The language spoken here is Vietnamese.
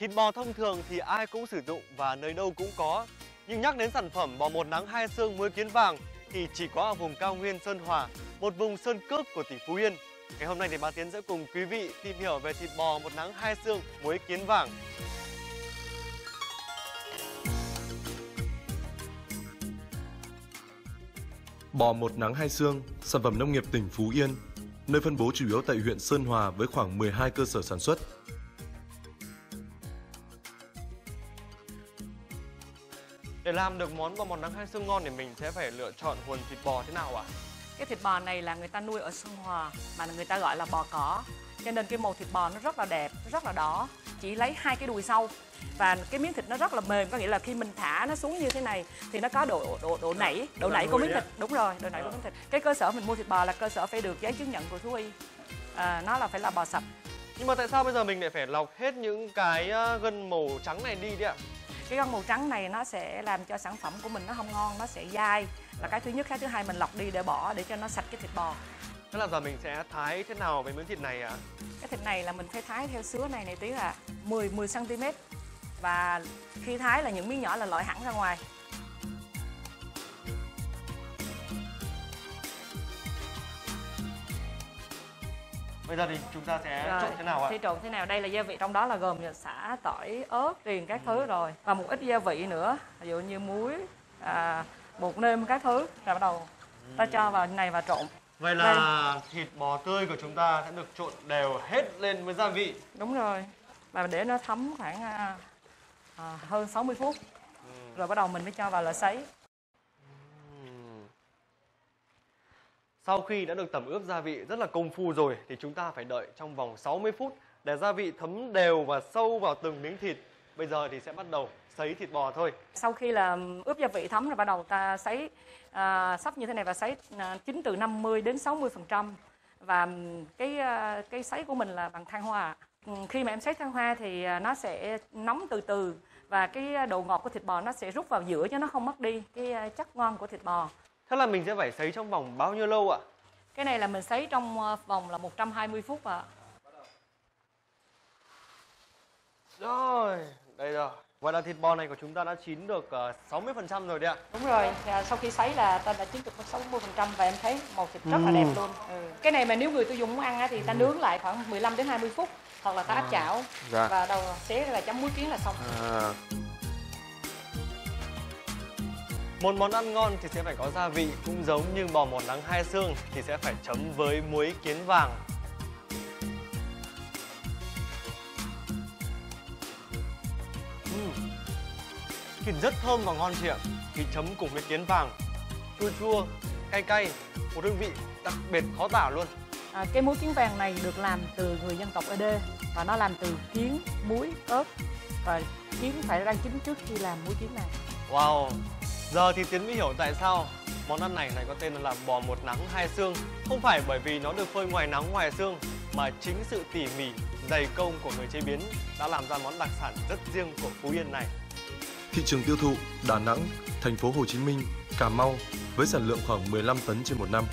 Thịt bò thông thường thì ai cũng sử dụng và nơi đâu cũng có. Nhưng nhắc đến sản phẩm bò một nắng hai xương muối kiến vàng thì chỉ có ở vùng cao nguyên Sơn Hòa, một vùng sơn cước của tỉnh Phú Yên. Ngày hôm nay thì bà Tiến sẽ cùng quý vị tìm hiểu về thịt bò một nắng hai xương muối kiến vàng. Bò một nắng hai xương, sản phẩm nông nghiệp tỉnh Phú Yên, nơi phân bố chủ yếu tại huyện Sơn Hòa với khoảng 12 cơ sở sản xuất. Để làm được món bò một nắng hai xương ngon thì mình sẽ phải lựa chọn nguồn thịt bò thế nào ạ? Cái thịt bò này là người ta nuôi ở Sơn Hòa mà người ta gọi là bò cỏ. Cho nên cái màu thịt bò nó rất là đẹp, rất là đỏ. Chỉ lấy hai cái đùi sau và cái miếng thịt nó rất là mềm có nghĩa là khi mình thả nó xuống như thế này thì nó có độ độ độ nảy độ nảy của miếng thịt đúng rồi độ nảy của miếng thịt cái cơ sở mình mua thịt bò là cơ sở phải được giấy chứng nhận của thú y à, nó là phải là bò sạch Nhưng mà tại sao bây giờ mình lại phải lọc hết những cái ờ, gân màu trắng này đi đấy ạ? Cái gân màu trắng này nó sẽ làm cho sản phẩm của mình nó không ngon nó sẽ dai. Là cái thứ nhất cái thứ hai mình lọc đi để bỏ để cho nó sạch cái thịt bò. Thế là giờ mình sẽ thái thế nào với miếng thịt này ạ? cái thịt này là mình phải thái theo sứa này này tí là 10 10 cm và khi thái là những miếng nhỏ là loại hẳn ra ngoài Bây giờ thì chúng ta sẽ Rồi, trộn thế nào ạ? Thì trộn thế nào? Đây là gia vị trong đó là gồm xả, tỏi, ớt, tiền các thứ rồi và một ít gia vị nữa, ví dụ như muối, à, bột nêm các thứ. Rồi bắt đầu ta cho vào này và trộn. Vậy là thịt bò tươi của chúng ta sẽ được trộn đều hết lên với gia vị. Đúng rồi. Và để nó thấm khoảng à, à, hơn 60 phút. Rồi bắt đầu mình mới cho vào lò sấy. Sau khi đã được tẩm ướp gia vị rất là công phu rồi thì chúng ta phải đợi trong vòng 60 phút để gia vị thấm đều và sâu vào từng miếng thịt. Bây giờ thì sẽ bắt đầu sấy thịt bò thôi. Sau khi là ướp gia vị thấm rồi bắt đầu ta sấy à, sắp như thế này và sấy à, chín từ 50 đến 60 phần trăm và ừ, cái à, cái sấy của mình là bằng than hoa. Ừ, khi mà em sấy than hoa thì à, nó sẽ nóng từ từ và cái à, độ ngọt của thịt bò nó sẽ rút vào giữa cho nó không mất đi cái à, chất ngon của thịt bò. Thế là mình sẽ phải sấy trong vòng bao nhiêu lâu ạ? Cái này là mình sấy trong à, vòng là 120 phút ạ. Rồi, đây rồi. Vậy là thịt bò này của chúng ta đã chín được ờ, 60% rồi đấy ạ. Đúng rồi, à, sau khi sấy là ta đã chín được 60% và em thấy màu thịt rất là đẹp luôn. Ừ. Cái này mà nếu người tiêu dùng muốn ăn thì ta nướng lại khoảng 15 đến 20 phút hoặc là ta áp chảo Dạ. và đầu xé là chấm muối kiến là xong. À. Một món ăn ngon thì sẽ phải có gia vị cũng giống như bò một nắng hai xương thì sẽ phải chấm với muối kiến vàng. Ừm. Thịt rất thơm và ngon chị ạ. Khi chấm cùng với kiến vàng, chua chua, cay cay, một hương vị đặc biệt khó tả luôn. À, cái muối kiến vàng này được làm từ người dân tộc Ede và nó làm từ kiến, muối, ớt và kiến phải rang chín trước khi làm muối kiến này. Wow, giờ thì Tiến mới hiểu tại sao món ăn này lại có tên là bò một nắng hai xương. Không phải bởi vì nó được phơi ngoài nắng ngoài xương, mà chính sự tỉ mỉ, dày công của người chế biến đã làm ra món đặc sản rất riêng của Phú Yên này. Thị trường tiêu thụ Đà Nẵng, thành phố Hồ Chí Minh, Cà Mau với sản lượng khoảng 15 tấn trên một năm.